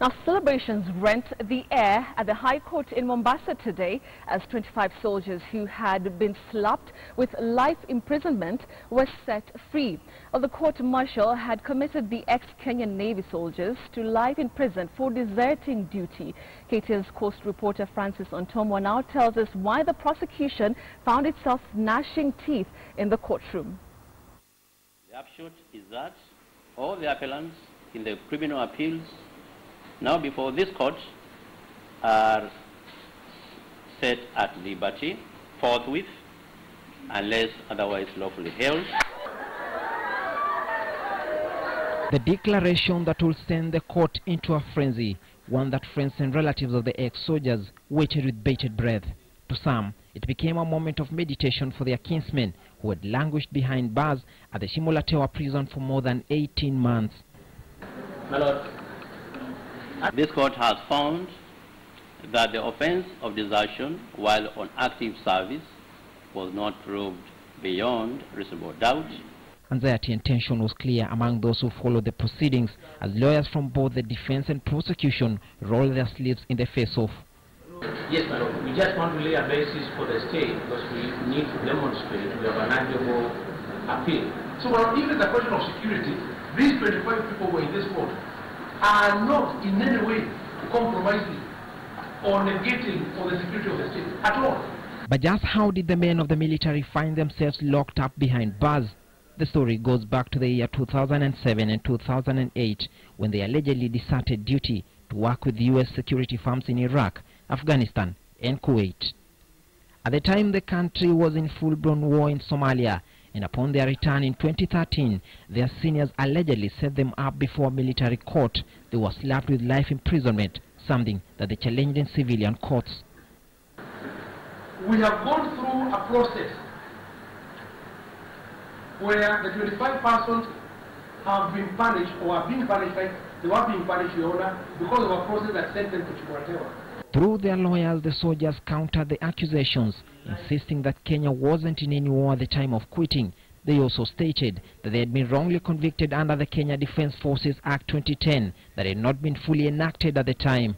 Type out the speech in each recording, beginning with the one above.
Now, celebrations rent the air at the High Court in Mombasa today as 25 soldiers who had been slapped with life imprisonment were set free. Well, the court-martial had committed the ex-Kenyan Navy soldiers to life in prison for deserting duty. KTN's Coast reporter Francis Ontomwa now tells us why the prosecution found itself gnashing teeth in the courtroom. The upshot is that all the appellants in the criminal appeals now before these courts are set at liberty forthwith unless otherwise lawfully held. The declaration that will send the court into a frenzy, one that friends and relatives of the ex-soldiers waited with bated breath. To some, it became a moment of meditation for their kinsmen who had languished behind bars at the Shimo La Tewa prison for more than 18 months. My Lord, this court has found that the offense of desertion while on active service was not proved beyond reasonable doubt. Anxiety and tension was clear among those who followed the proceedings as lawyers from both the defense and prosecution rolled their sleeves in the face-off. Yes, my lord. We just want to lay a basis for the state because we need to demonstrate we have an arguable appeal. So, well, even the question of security, these 25 people were in this court are not in any way compromising or negating for the security of the state at all. But just how did the men of the military find themselves locked up behind bars? The story goes back to the year 2007 and 2008 when they allegedly deserted duty to work with U.S. security firms in Iraq, Afghanistan and Kuwait. At the time the country was in full-blown war in Somalia and upon their return in 2013, their seniors allegedly set them up before a military court. They were slapped with life imprisonment, something that they challenged in civilian courts. We have gone through a process where the 25 persons have been punished or are being punished, like they were being punished, Your Honor, because of a process that sent them to Chikwatewa. Through their lawyers, the soldiers countered the accusations, insisting that Kenya wasn't in any war at the time of quitting. They also stated that they had been wrongly convicted under the Kenya Defense Forces Act 2010 that had not been fully enacted at the time.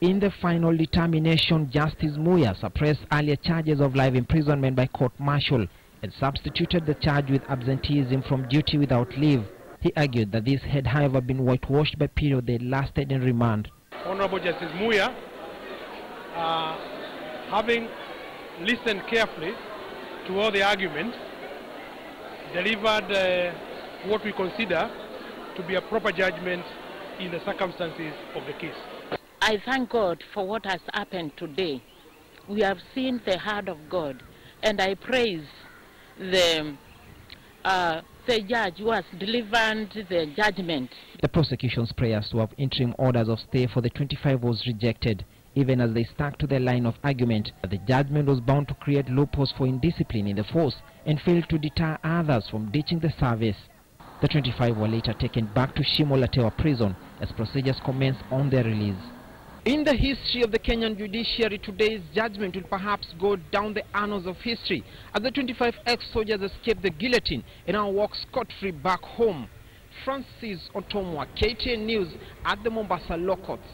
In the final determination, Justice Muya suppressed earlier charges of life imprisonment by court-martial and substituted the charge with absenteeism from duty without leave. He argued that this had, however, been whitewashed by period they lasted in remand. Honorable Justice Muya, uh, having listened carefully to all the arguments, delivered uh, what we consider to be a proper judgment in the circumstances of the case. I thank God for what has happened today. We have seen the hand of God, and I praise the uh, the judge who has delivered the judgment. The prosecution's prayers to have interim orders of stay for the 25 was rejected, even as they stuck to their line of argument that the judgment was bound to create loopholes for indiscipline in the force and failed to deter others from ditching the service. The 25 were later taken back to Shimo La Tewa prison as procedures commenced on their release. In the history of the Kenyan judiciary, today's judgment will perhaps go down the annals of history as the 25 ex-soldiers escaped the guillotine and now walk scot-free back home. Francis Ontomwa, KTN News at the Mombasa Law Courts.